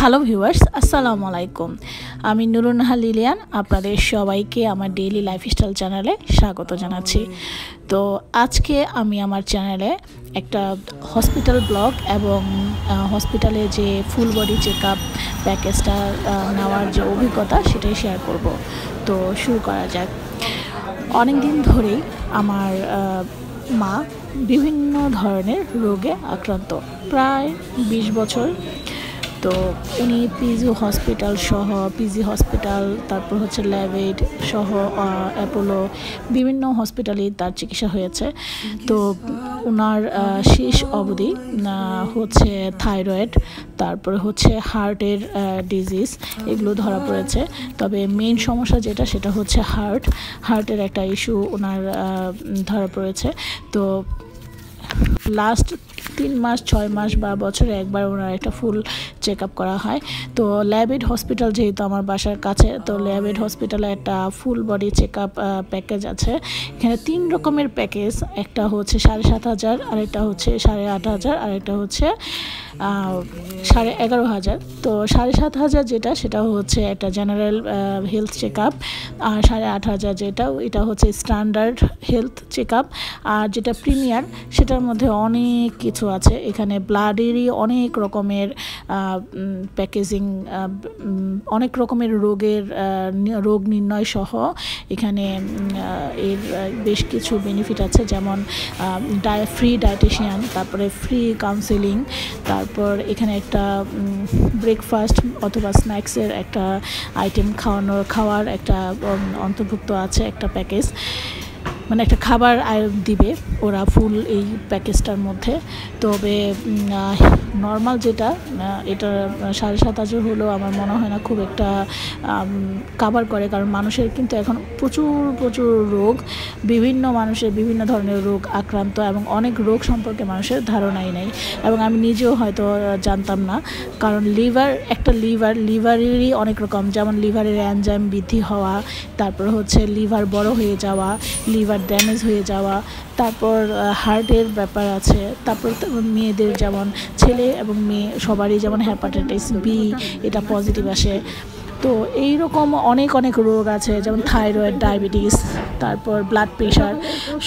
Hello viewers আসসালামু আলাইকুম আমি নুরুনহা লিলিয়ান, আপনাদের সবাইকে আমার ডেইলি লাইফস্টাইল চ্যানেলে স্বাগত জানাচ্ছি। তো আজকে আমি আমার চ্যানেলে একটা হসপিটাল ব্লগ এবং হসপিটালে যে ফুল বডি চেক আপ প্যাকেজটা নেওয়ার যে অভিজ্ঞতা সেটাই শেয়ার করব। তো শুরু করা যাক। অনেক দিন ধরেই আমার মা বিভিন্ন ধরনের রোগে আক্রান্ত। প্রায় বিশ বছর তো উনি পিজি হসপিটাল সহ পিজি হসপিটাল তারপর হচ্ছে ল্যাবেড সহ অ্যাপোলো বিভিন্ন হসপিটালে তার চিকিৎসা হয়েছে। তো ওনার শেষ অবধি হচ্ছে থাইরয়েড তারপরে হচ্ছে হার্টের ডিজিজ এগুলো ধরা পড়েছে। তবে মেন সমস্যা যেটা, সেটা হচ্ছে হার্ট হার্টের একটা ইস্যু ওনার ধরা পড়েছে। তো লাস্ট তিন মাস, ছয় মাস বা বছরে একবার ওনার একটা ফুল চেক আপ করা হয়। তো ল্যাবেড হসপিটাল যেহেতু আমার বাসার কাছে, তো ল্যাবেড হসপিটালে একটা full body check up package আছে। এখানে তিন রকমের প্যাকেজ একটা হচ্ছে সাড়ে সাত হাজার, আরেকটা হচ্ছে সাড়ে আট হাজার, আরেকটা হচ্ছে সাড়ে এগারো হাজার। তো সাড়ে সাত হাজার যেটা, সেটা হচ্ছে একটা জেনারেল হেলথ চেক আপ আর সাড়ে আট হাজার যেটা, এটা হচ্ছে স্ট্যান্ডার্ড হেলথ চেক আপ আর যেটা প্রিমিয়ার সেটার মধ্যে অনেক কিছু আছে। এখানে ব্লাডেরই অনেক রকমের প্যাকেজিং অনেক রকমের রোগের রোগ নির্ণয় সহ এখানে এর বেশ কিছু বেনিফিট আছে। যেমন ফ্রি ডায়েটিশিয়ান তারপরে ফ্রি কাউন্সেলিং তারপর এখানে একটা ব্রেকফাস্ট অথবা স্ন্যাক্সের একটা আইটেম খাওয়ানোর, খাওয়ার একটা অন্তর্ভুক্ত আছে একটা প্যাকেজ মানে একটা খাবার দিবে ওরা ফুল এই প্যাকেজটার মধ্যে। তবে নর্মাল যেটা এটা সাড়ে সাত হাজার হলেও আমার মনে হয় না খুব একটা কাভার করে। কারণ মানুষের কিন্তু এখন প্রচুর প্রচুর রোগ, বিভিন্ন মানুষের বিভিন্ন ধরনের রোগ আক্রান্ত এবং অনেক রোগ সম্পর্কে মানুষের ধারণাই নেই। এবং আমি নিজেও হয়তো জানতাম না। কারণ লিভার, একটা লিভার, লিভারেরই অনেক রকম। যেমন লিভারের অ্যানজাইম বৃদ্ধি হওয়া, তারপর হচ্ছে লিভার বড় হয়ে যাওয়া, লিভার লিভার ড্যামেজ হয়ে যাওয়া, তারপর হার্টের ব্যাপার আছে, তারপর মেয়েদের যেমন ছেলে এবং মেয়ে সবারই যেমন হ্যাপাটাইটিস বি এটা পজিটিভ আসে। তো এই রকম অনেক অনেক রোগ আছে, যেমন থাইরয়েড ডায়াবেটিস তারপর ব্লাড প্রেশার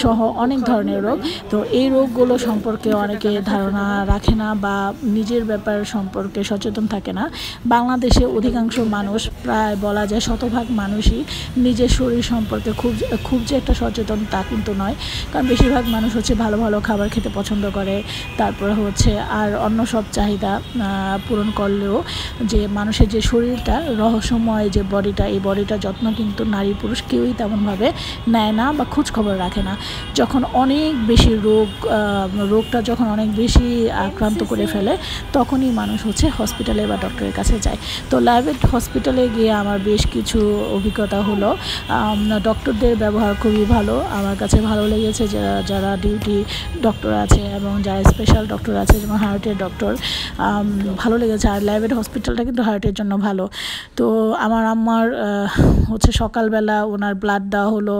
সহ অনেক ধরনের রোগ। তো এই রোগগুলো সম্পর্কে অনেকে ধারণা রাখে না বা নিজের ব্যাপার সম্পর্কে সচেতন থাকে না। বাংলাদেশে অধিকাংশ মানুষ প্রায় বলা যায় শতভাগ মানুষই নিজের শরীর সম্পর্কে খুব খুব যে একটা সচেতন তা কিন্তু নয়। কারণ বেশিরভাগ মানুষ হচ্ছে ভালো ভালো খাবার খেতে পছন্দ করে। তারপরে হচ্ছে আর অন্য সব চাহিদা পূরণ করলেও যে মানুষের যে শরীরটা, রহস্যময় যে বডিটা, এই বডিটা যত্ন কিন্তু নারী পুরুষ কেউই তেমনভাবে নেয় না বা খোঁজ খবর রাখে না। যখন অনেক বেশি রোগ রোগটা যখন অনেক বেশি আক্রান্ত করে ফেলে তখনই মানুষ হচ্ছে হসপিটালে বা ডক্টরের কাছে যায়। তো লাইভেট হসপিটালে গিয়ে আমার বেশ কিছু অভিজ্ঞতা হলো। ডক্টরদের ব্যবহার খুবই ভালো। আমার কাছে ভালো লেগেছে যারা যারা ডিউটি ডক্টর আছে এবং যারা স্পেশাল ডক্টর আছে যেমন হার্টের ডক্টর ভালো লেগেছে। আর লাইভেট হসপিটালটা কিন্তু হার্টের জন্য ভালো। তো আমার আম্মার হচ্ছে সকালবেলা ওনার ব্লাড দেওয়া হলো।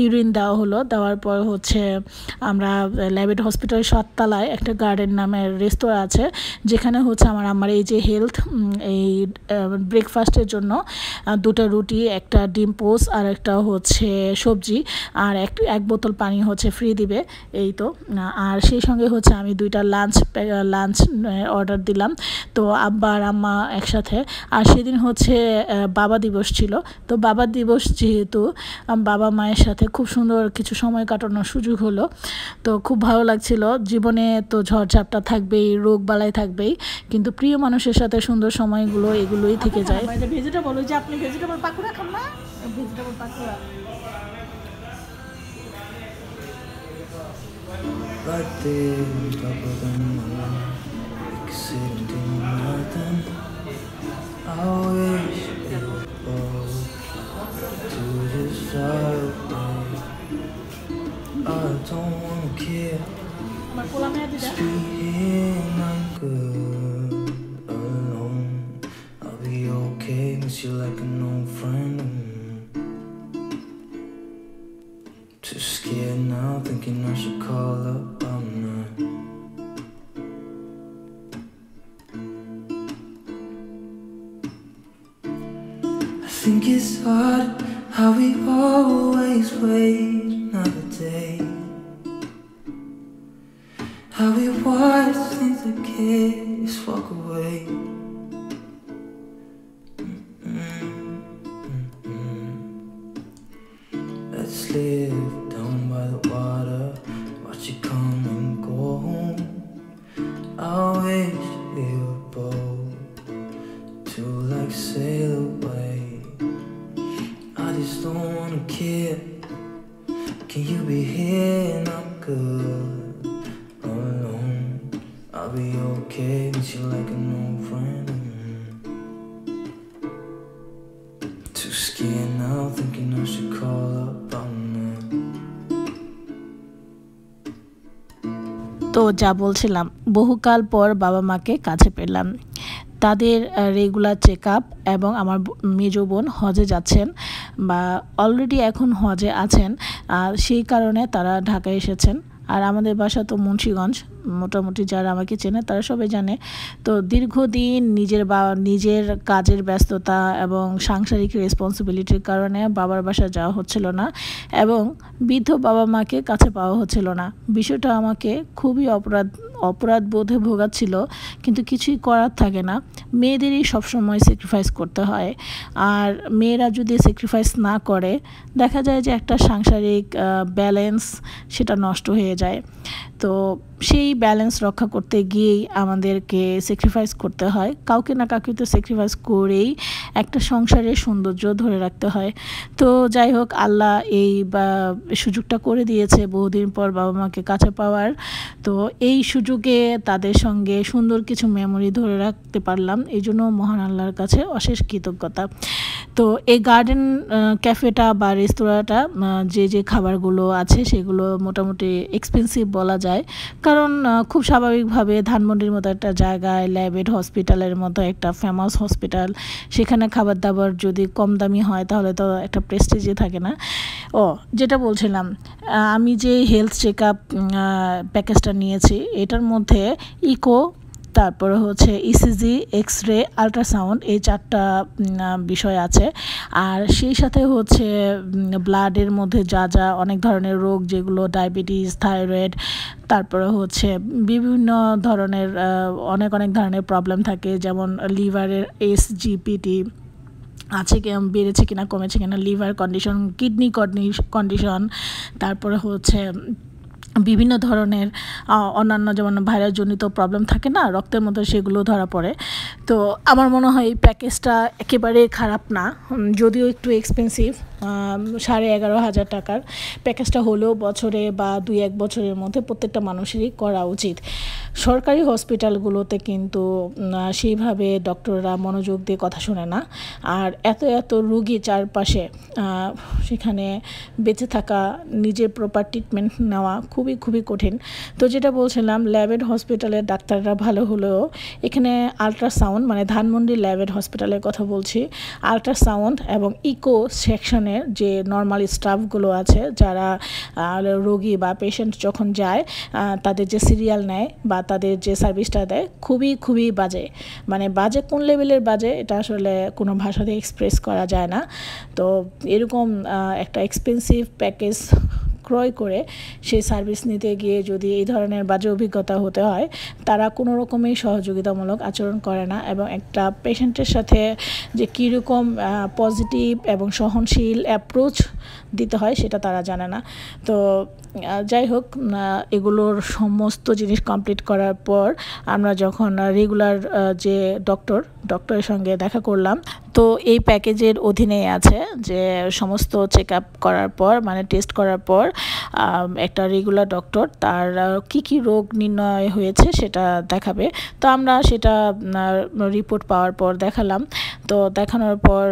ইউরিন দেওয়া হলো। দেওয়ার পর হচ্ছে আমরা ল্যাবেট হসপিটালের সাততলায় একটা গার্ডেন নামের রেস্তোরাঁ আছে, যেখানে হচ্ছে আমার আমার এই যে হেলথ এই ব্রেকফাস্টের জন্য দুটো রুটি, একটা ডিম পোস আর একটা হচ্ছে সবজি আর এক এক বোতল পানি হচ্ছে ফ্রি দিবে, এই তো। আর সেই সঙ্গে হচ্ছে আমি দুইটা লাঞ্চ লাঞ্চ অর্ডার দিলাম। তো আব্বা আর আম্মা একসাথে, আর সেদিন হচ্ছে বাবা দিবস ছিল। তো বাবা দিবস যেহেতু বাবা মায়ের সাথে খুব সুন্দর কিছু সময় কাটানোর সুযোগ হলো তো খুব ভালো লাগছিল জীবনে তো ঝড়ঝাপটা থাকবেই রোগ বালাই থাকবেই কিন্তু প্রিয় মানুষের সাথে সুন্দর সময়গুলো এগুলোই থেকে যায় ভেজিটেবল যে আপনি ভেজিটেবল পাকুড়া খান না vegetable pakora. I wish to. I don't wanna care. And I'm good alone. I'll be okay, miss you like an old friend. Too scared now, thinking I should call up. I'm not. I think it's odd how we always wait we watched since the kids walk away. Mm -mm, mm Let's live. Friend. Too scared now, thinking I should call up on তো যা বলছিলাম বহুকাল পর বাবা মাকে কাছে পেলাম। তাদের রেগুলার চেক আপ এবং আমার মেজো বোন হজে যাচ্ছেন বা অলরেডি এখন হজে আছেন আর সেই কারণে তারা ঢাকায় এসেছেন। আর আমাদের বাসা তো মুন্সীগঞ্জ মোটামুটি যারা আমাকে চেনে তারা সবাই জানে। তো দীর্ঘদিন নিজের বা, নিজের কাজের ব্যস্ততা এবং সাংসারিক রেসপন্সিবিলিটির কারণে বাবার বাসা যাওয়া হচ্ছিল না এবং বৃদ্ধ বাবা মাকে কাছে পাওয়া হচ্ছিল না। বিষয়টা আমাকে খুবই অপরাধ অপরাধ বোধে ভোগাচ্ছিল, কিন্তু কিছুই করার থাকে না। মেয়েদেরই সবসময় স্যাক্রিফাইস করতে হয়। আর মেয়েরা যদি স্যাক্রিফাইস না করে, দেখা যায় যে একটা সাংসারিক ব্যালেন্স সেটা নষ্ট হয়ে যায়। তো সেই ব্যালেন্স রক্ষা করতে গিয়েই আমাদেরকে স্যাক্রিফাইস করতে হয়। কাউকে না কাউকে তো স্যাক্রিফাইস করেই একটা সংসারের সৌন্দর্য ধরে রাখতে হয়। তো যাই হোক, আল্লাহ এই বা সুযোগটা করে দিয়েছে বহুদিন পর বাবা মাকে কাছে পাওয়ার। তো এই সুযোগে তাদের সঙ্গে সুন্দর কিছু মেমোরি ধরে রাখতে পারলাম। এই জন্য মহান আল্লাহর কাছে অশেষ কৃতজ্ঞতা। তো এই গার্ডেন ক্যাফেটা বা রেস্তোরাঁটা যে যে খাবারগুলো আছে সেগুলো মোটামুটি এক্সপেন্সিভ বলা যায়। কারণ খুব স্বাভাবিকভাবে ধানমন্ডির মতো একটা জায়গায়, ল্যাবেড হসপিটালের মতো একটা ফেমাস হসপিটাল সেখানে খাবার দাবার যদি কম দামি হয় তাহলে তো একটা প্রেস্টিজে থাকে না। ও, যেটা বলছিলাম আমি যে হেলথ চেক আপ প্যাকেজটা নিয়েছি, এটার মধ্যে ইকো তারপরে হচ্ছে ইসিজি এক্স রে আলট্রাসাউন্ড এই চারটা বিষয় আছে। আর সেই সাথে হচ্ছে ব্লাডের মধ্যে যা যা অনেক ধরনের রোগ, যেগুলো ডায়াবেটিস থাইরয়েড তারপরে হচ্ছে বিভিন্ন ধরনের অনেক অনেক ধরনের প্রবলেম থাকে, যেমন লিভারের এস জিপিটি আছে কি বেড়েছে কিনা কমেছে কিনা লিভার কন্ডিশন কিডনি কন্ডিশন তারপরে হচ্ছে বিভিন্ন ধরনের অন্যান্য যেমন ভাইরাসজনিত প্রবলেম থাকে না, রক্তের মধ্যে সেগুলো ধরা পড়ে। তো আমার মনে হয় এই প্যাকেজটা একেবারে খারাপ না। যদিও একটু এক্সপেন্সিভ সাড়ে এগারো হাজার টাকার প্যাকেজটা হলেও বছরে বা দুই এক বছরের মধ্যে প্রত্যেকটা মানুষেরই করা উচিত। সরকারি হসপিটালগুলোতে কিন্তু সেইভাবে ডক্টররা মনোযোগ দিয়ে কথা শোনে না। আর এত এত রুগী চারপাশে সেখানে বেঁচে থাকা, নিজের প্রপার ট্রিটমেন্ট নেওয়া খুবই খুবই কঠিন। তো যেটা বলছিলাম ল্যাবেড হসপিটালের ডাক্তাররা ভালো হলেও এখানে আলট্রাসাউন্ড মানে ধানমন্ডি ল্যাবেড হসপিটালের কথা বলছি, আলট্রাসাউন্ড এবং ইকো সেকশনের যে নর্মাল স্টাফগুলো আছে, যারা রোগী বা পেশেন্ট যখন যায় তাদের যে সিরিয়াল নেয় বা তাদের যে সার্ভিসটা দেয়, খুবই খুবই বাজে। মানে বাজে কোন লেভেলের বাজে, এটা আসলে কোনো ভাষাতে এক্সপ্রেস করা যায় না। তো এরকম একটা এক্সপেন্সিভ প্যাকেজ ক্রয় করে সেই সার্ভিস নিতে গিয়ে যদি এই ধরনের বাজে অভিজ্ঞতা হতে হয়, তারা কোনো রকমই সহযোগিতামূলক আচরণ করে না এবং একটা পেশেন্টের সাথে যে কীরকম পজিটিভ এবং সহনশীল অ্যাপ্রোচ দিতে হয় সেটা তারা জানে না। তো যাই হোক এগুলোর সমস্ত জিনিস কমপ্লিট করার পর আমরা যখন রেগুলার যে ডক্টর ডক্টরের সঙ্গে দেখা করলাম তো এই প্যাকেজের অধীনে আছে যে সমস্ত চেক করার পর মানে টেস্ট করার পর একটা রেগুলার ডক্টর তার কি কি রোগ নির্ণয় হয়েছে সেটা দেখাবে। তো আমরা সেটা রিপোর্ট পাওয়ার পর দেখালাম। তো দেখানোর পর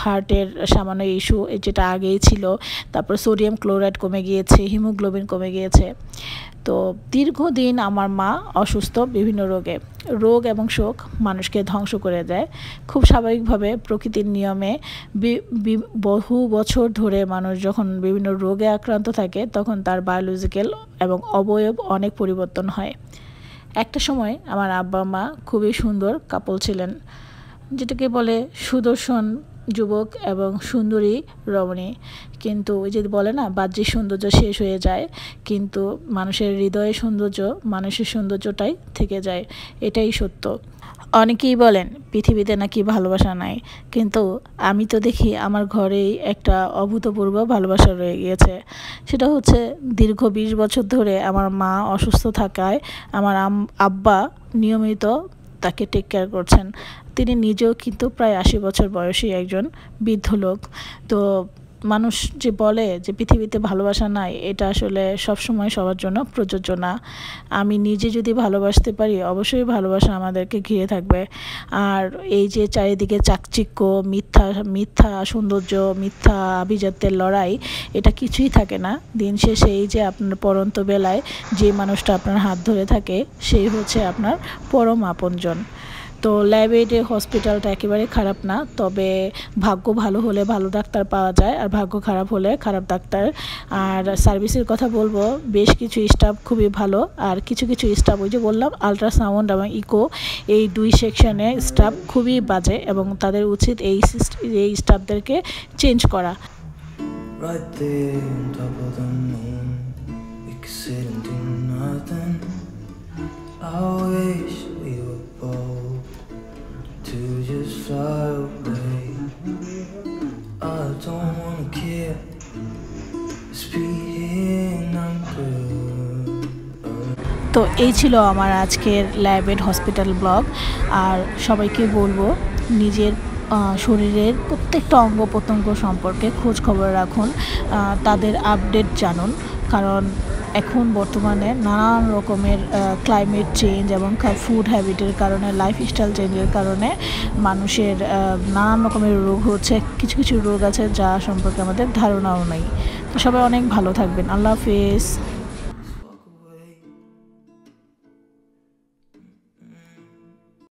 হার্টের সামান্য ইস্যু যেটা আগেই ছিল, তারপর সোডিয়াম ক্লোরাইড কমে গিয়েছে হিমোগ্লোবিন কমে গিয়েছে। তো দীর্ঘদিন আমার মা অসুস্থ বিভিন্ন রোগে। রোগ এবং শোক মানুষকে ধ্বংস করে দেয়। খুব স্বাভাবিকভাবে প্রকৃতির নিয়মে বহু বছর ধরে মানুষ যখন বিভিন্ন রোগে আক্রান্ত থাকে, তখন তার বায়োলজিক্যাল এবং অবয়ব অনেক পরিবর্তন হয়। একটা সময় আমার আব্বা মা খুবই সুন্দর কাপল ছিলেন, যেটাকে বলে সুদর্শন যুবক এবং সুন্দরী রমণী। কিন্তু ওই যে বলে না, বাহ্যিক সৌন্দর্য শেষ হয়ে যায়, কিন্তু মানুষের হৃদয়ে সৌন্দর্য, মানুষের সৌন্দর্যটাই থেকে যায়। এটাই সত্য। অনেকেই বলেন, পৃথিবীতে নাকি ভালোবাসা নাই। কিন্তু আমি তো দেখি আমার ঘরেই একটা অভূতপূর্ব ভালোবাসা রয়ে গিয়েছে। সেটা হচ্ছে, দীর্ঘ বিশ বছর ধরে আমার মা অসুস্থ থাকায় আমার আব্বা নিয়মিত তাকে টেক কেয়ার করছেন। তিনি নিজেও কিন্তু প্রায় আশি বছর বয়সী একজন বৃদ্ধ লোক। তো মানুষ যে বলে যে পৃথিবীতে ভালোবাসা নাই, এটা আসলে সবসময় সবার জন্য প্রযোজ্য না। আমি নিজে যদি ভালোবাসতে পারি, অবশ্যই ভালোবাসা আমাদেরকে ঘিরে থাকবে। আর এই যে চারিদিকে চাকচিক্য, মিথ্যা মিথ্যা সৌন্দর্য, মিথ্যা আভিজাত্যের লড়াই, এটা কিছুই থাকে না। দিন শেষে এই যে আপনার পরন্ত বেলায় যে মানুষটা আপনার হাত ধরে থাকে, সেই হচ্ছে আপনার পরম আপনজন। তো ল্যাবেডে হসপিটালটা একেবারে খারাপ না, তবে ভাগ্য ভালো হলে ভালো ডাক্তার পাওয়া যায় আর ভাগ্য খারাপ হলে খারাপ ডাক্তার। আর সার্ভিসের কথা বলব, বেশ কিছু স্টাফ খুবই ভালো আর কিছু কিছু স্টাফ ওই যে বললাম আলট্রাসাউন্ড এবং ইকো এই দুই সেকশনে স্টাফ খুবই বাজে এবং তাদের উচিত এই এই স্টাফদেরকে চেঞ্জ করা। Right there তো এই ছিল আমার আজকের ল্যাবেড হসপিটাল ব্লগ। আর সবাইকে বলব, নিজের শরীরের প্রত্যেকটা অঙ্গ প্রত্যঙ্গ সম্পর্কে খোঁজ খবর রাখুন তাদের আপডেট জানুন। কারণ এখন বর্তমানে নানান রকমের ক্লাইমেট চেঞ্জ এবং ফুড হ্যাবিটের কারণে লাইফস্টাইল চেঞ্জের কারণে মানুষের নানান রকমের রোগ হচ্ছে, কিছু কিছু রোগ আছে যা সম্পর্কে আমাদের ধারণাও নেই। তো সবাই অনেক ভালো থাকবেন। আল্লাহ হাফিজ।